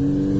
Mm-hmm.